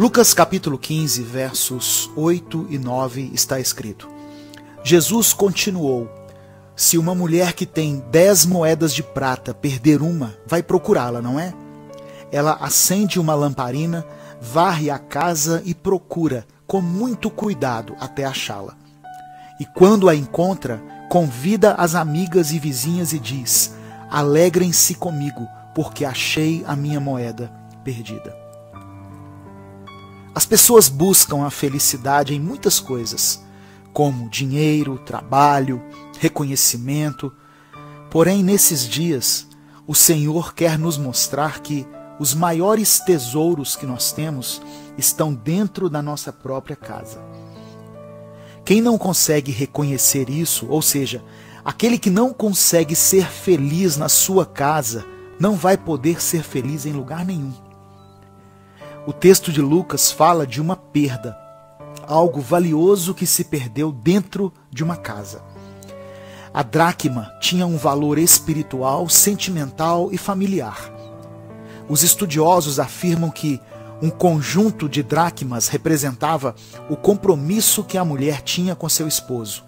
Lucas capítulo 15, versos 8 e 9 está escrito: Jesus continuou: Se uma mulher que tem dez moedas de prata perder uma, vai procurá-la, não é? Ela acende uma lamparina, varre a casa e procura, com muito cuidado, até achá-la. E quando a encontra, convida as amigas e vizinhas e diz: Alegrem-se comigo, porque achei a minha moeda perdida. As pessoas buscam a felicidade em muitas coisas, como dinheiro, trabalho, reconhecimento. Porém, nesses dias, o Senhor quer nos mostrar que os maiores tesouros que nós temos estão dentro da nossa própria casa. Quem não consegue reconhecer isso, ou seja, aquele que não consegue ser feliz na sua casa, não vai poder ser feliz em lugar nenhum. O texto de Lucas fala de uma perda, algo valioso que se perdeu dentro de uma casa. A dracma tinha um valor espiritual, sentimental e familiar. Os estudiosos afirmam que um conjunto de dracmas representava o compromisso que a mulher tinha com seu esposo.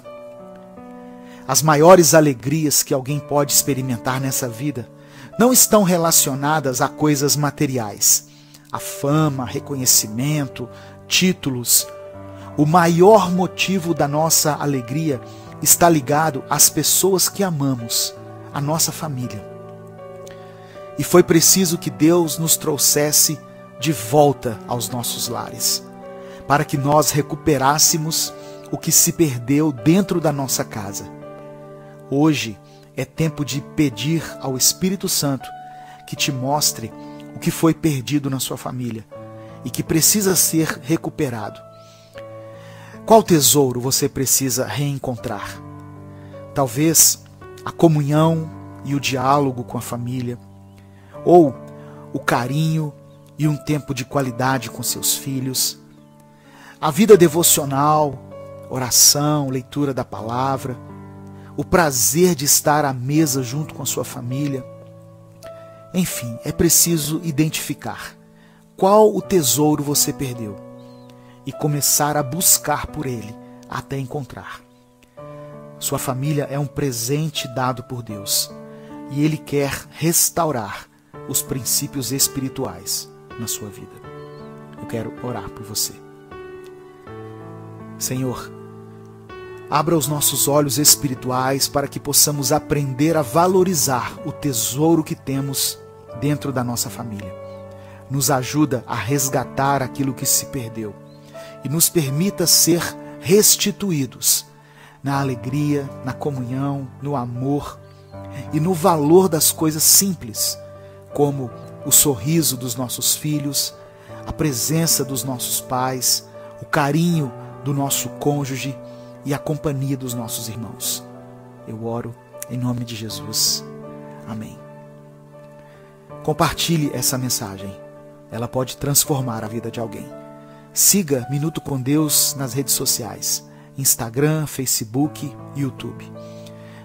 As maiores alegrias que alguém pode experimentar nessa vida não estão relacionadas a coisas materiais a fama, reconhecimento, títulos. O maior motivo da nossa alegria está ligado às pessoas que amamos, a nossa família. E foi preciso que Deus nos trouxesse de volta aos nossos lares, para que nós recuperássemos o que se perdeu dentro da nossa casa. Hoje é tempo de pedir ao Espírito Santo que te mostre que foi perdido na sua família e que precisa ser recuperado. Qual tesouro você precisa reencontrar? Talvez a comunhão e o diálogo com a família, ou o carinho e um tempo de qualidade com seus filhos, a vida devocional, oração, leitura da palavra, o prazer de estar à mesa junto com a sua família, enfim, é preciso identificar qual o tesouro você perdeu e começar a buscar por ele até encontrar. Sua família é um presente dado por Deus e ele quer restaurar os princípios espirituais na sua vida. Eu quero orar por você. Senhor, abra os nossos olhos espirituais para que possamos aprender a valorizar o tesouro que temos dentro da nossa família. Nos ajuda a resgatar aquilo que se perdeu e nos permita ser restituídos na alegria, na comunhão, no amor e no valor das coisas simples, como o sorriso dos nossos filhos, a presença dos nossos pais, o carinho do nosso cônjuge e a companhia dos nossos irmãos. Eu oro em nome de Jesus. Amém. Compartilhe essa mensagem. Ela pode transformar a vida de alguém. Siga Minuto com Deus nas redes sociais: Instagram, Facebook, YouTube.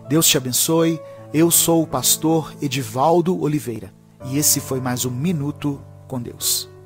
Deus te abençoe. Eu sou o pastor Edivaldo Oliveira e esse foi mais um Minuto com Deus.